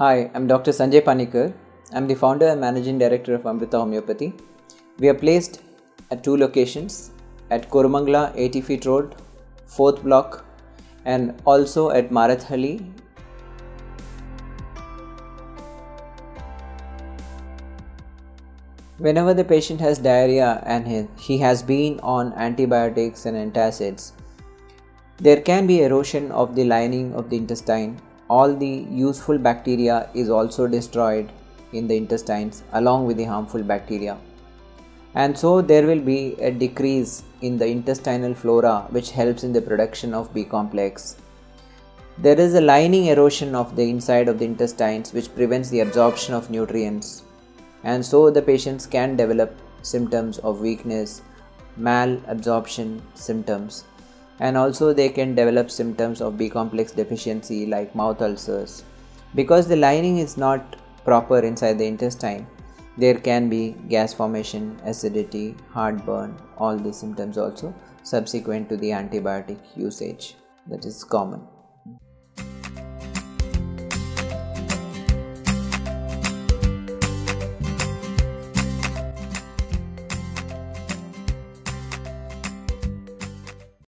Hi, I'm Dr. Sanjay Panicker. I'm the founder and managing director of Amrita Homeopathy. We are placed at two locations at Koramangala 80 feet road, 4th block, and also at Marathahalli. Whenever the patient has diarrhea and he has been on antibiotics and antacids, there can be erosion of the lining of the intestine. All the useful bacteria is also destroyed in the intestines along with the harmful bacteria. And so there will be a decrease in the intestinal flora which helps in the production of B complex. There is a lining erosion of the inside of the intestines which prevents the absorption of nutrients. And so the patients can develop symptoms of weakness, malabsorption symptoms and also they can develop symptoms of B complex deficiency like mouth ulcers. Because the lining is not proper inside the intestine, there can be gas formation, acidity, heartburn, all these symptoms also subsequent to the antibiotic usage that is common.